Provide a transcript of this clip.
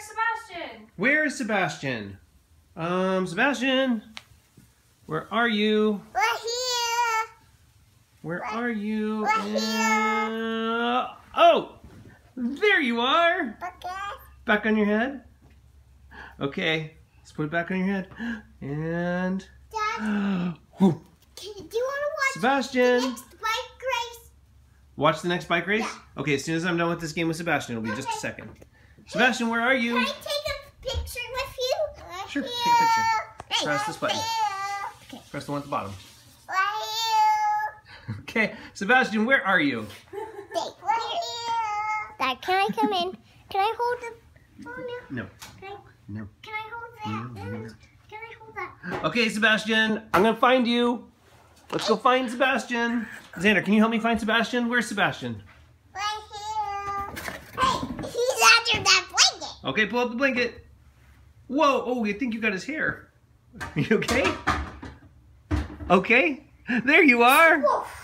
Where's Sebastian? Where is Sebastian? Um, Sebastian, where are you? We're here. Where are you? We're here. Uh, oh, there you are. Okay. Back on your head. Okay, let's put it back on your head. And Dad, Whew. do you want to watch Sebastian, the next bike race? watch the next bike race. Yeah. Okay, as soon as I'm done with this game with Sebastian, it'll be just a second. Sebastian, where are you? Can? I take a picture with you? Sure, take a picture. Press this button. Okay. Press the one at the bottom. Okay, Sebastian, where are you? Dad, can I come in? Can I hold the phone now? No. Can I, No. can I hold that? No, no, no. Can I hold that? Okay, Sebastian, I'm gonna find you. Let's go find Sebastian. Xander, can you help me find Sebastian? Where's Sebastian? Under that blanket. Okay, pull up the blanket. Whoa, oh, you think you got his hair. Are you okay? Okay, there you are. Woof.